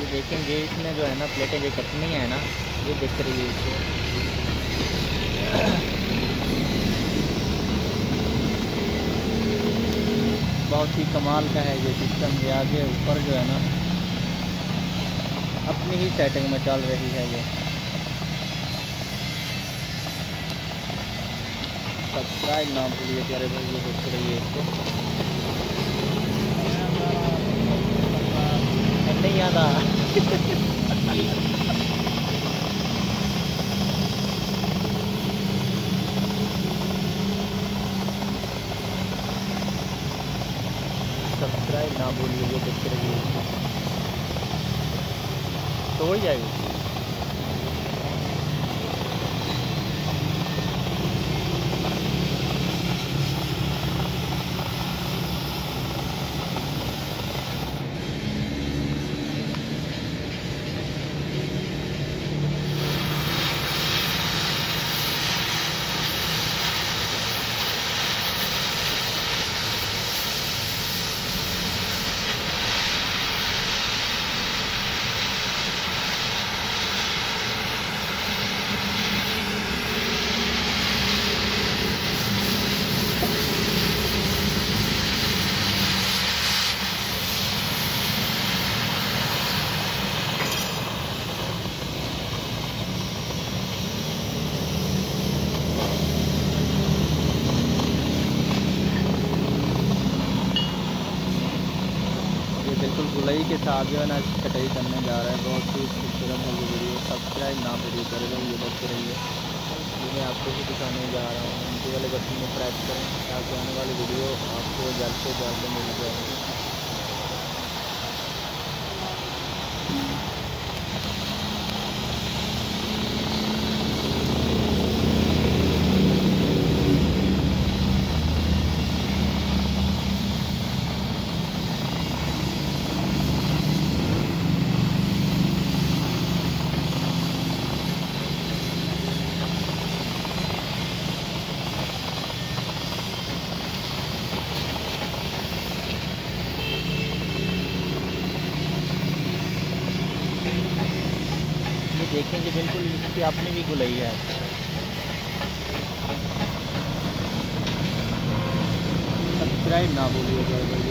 یہ دیکھیں گے، اس میں جو ہے نا پلیٹیں جو کٹنی ہیں نا، یہ دیکھ رہی ہے اس کو بہت ہی کمال کا ہے یہ سسٹم یہ آگے اوپر جو ہے نا اپنی ہی سیٹنگ میں چل رہی ہے یہ۔ سبسکرائب نام بھولیے پیارے بھائی، یہ دیکھ رہی ہے اس کو۔ نہیں آتا سبسکرائب نہ بھولیے یہ دیکھ رہیے تو ہی جائے گی یہ بالکل گلئی کے ساتھ جو ہے نا کٹائی کرنے جا رہا ہے۔ بہت ہی خوبصورت ہے یہ ویڈیو۔ سبسکرائب نہ ویڈیو کرے گا یہ بچے رہی ہے۔ یہ میں آپ کو بھی دکھانے جا رہا ہوں۔ ان والے بٹن میں پریس کریں تاکہ آنے والی ویڈیو آپ کو جلد سے جلد مل جائے یہ دیکھیں کہ بالکل اس کی اپنی بھی گلئی ہے۔ سبسکرائب نہ بھولیے۔ گا